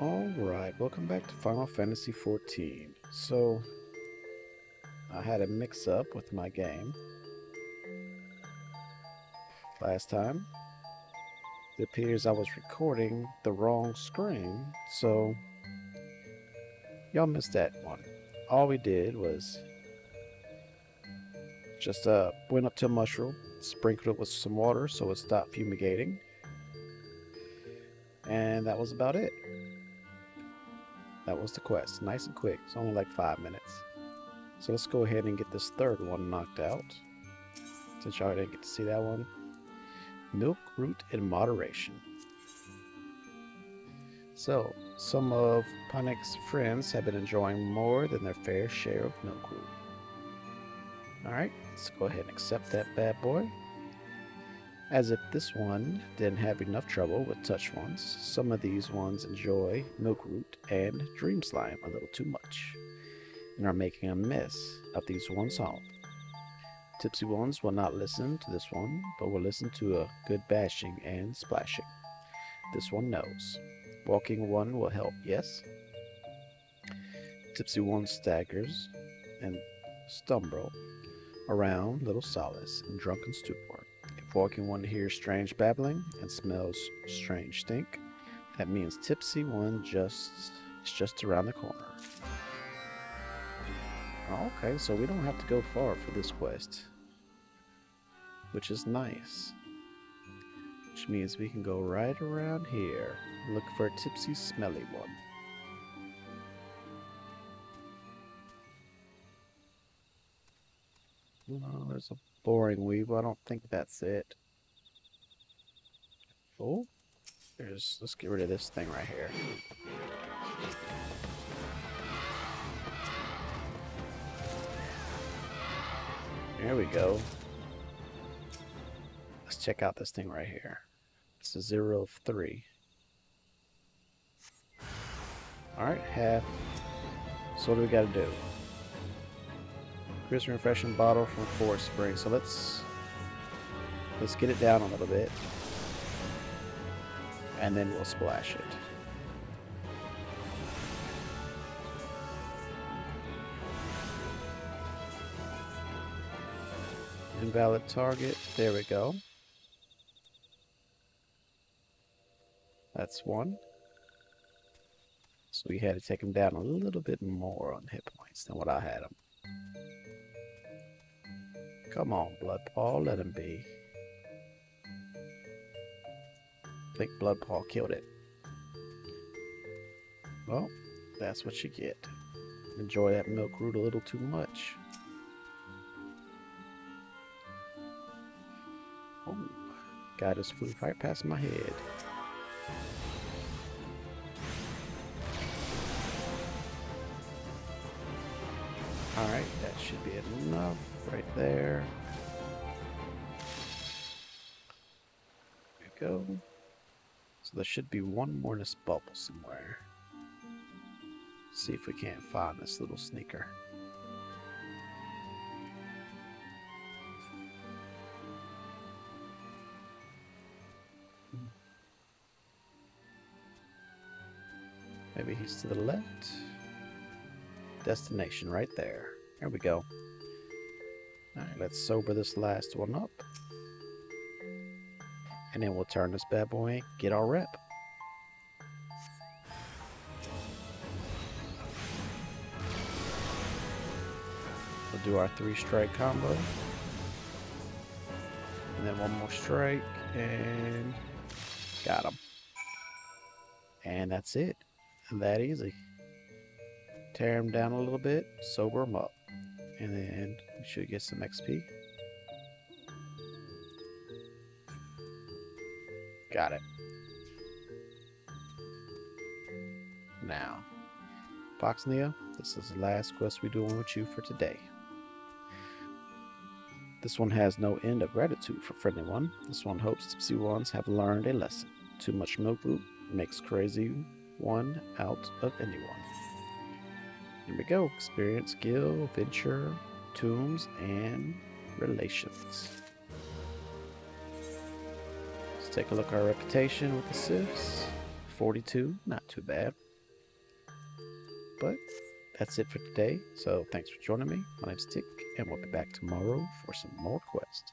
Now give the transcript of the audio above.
Alright, welcome back to Final Fantasy XIV. So, I had a mix-up with my game. Last time, it appears I was recording the wrong screen, so y'all missed that one. All we did was just uh, went up to a mushroom, sprinkled it with some water so it stopped fumigating, and that was about it. That was the quest. Nice and quick. It's only like five minutes. So let's go ahead and get this third one knocked out. Since y'all didn't get to see that one. Milk root in moderation. So, some of Panik's friends have been enjoying more than their fair share of milk root. Alright, let's go ahead and accept that bad boy. As if this one didn't have enough trouble with touch ones, some of these ones enjoy Milkroot and Dream Slime a little too much, and are making a mess of these ones home. Tipsy ones will not listen to this one, but will listen to a good bashing and splashing. This one knows. Walking one will help, yes? Tipsy one staggers and stumble around little solace in drunken stupor. Walking one hears strange babbling and smells strange stink. That means Tipsy one just is just around the corner. Okay, so we don't have to go far for this quest. Which is nice. Which means we can go right around here. Look for a tipsy smelly one. Oh, there's a boring weave. I don't think that's it. Oh, there's. Let's get rid of this thing right here. There we go. Let's check out this thing right here. It's a zero of three. Alright, half. So what do we gotta do? Crisp refreshing bottle from Forest Spring. So let's let's get it down a little bit. And then we'll splash it. Invalid target. There we go. That's one. So we had to take him down a little bit more on hit points than what I had him. Come on, Bloodpaw, let him be. I think Bloodpaw killed it. Well, that's what you get. Enjoy that milk root a little too much. Oh, guy just flew right past my head. Alright, that should be enough right there. There we go. So there should be one more in this bubble somewhere. See if we can't find this little sneaker. Maybe he's to the left. Destination right there. There we go. Alright, let's sober this last one up. And then we'll turn this bad boy get our rep. We'll do our three strike combo. And then one more strike and got him. And that's it. That easy. Tear him down a little bit, sober him up. And then we should get some XP. Got it. Now, Poxnia, this is the last quest we're doing with you for today. This one has no end of gratitude for Friendly One. This one hopes Tipsy Ones have learned a lesson. Too much milk root makes crazy one out of anyone. Here we go. Experience, skill, venture, tombs, and relations. Let's take a look at our reputation with the Sylphs. 42, not too bad. But that's it for today. So thanks for joining me. My name's Tick, and we'll be back tomorrow for some more quests.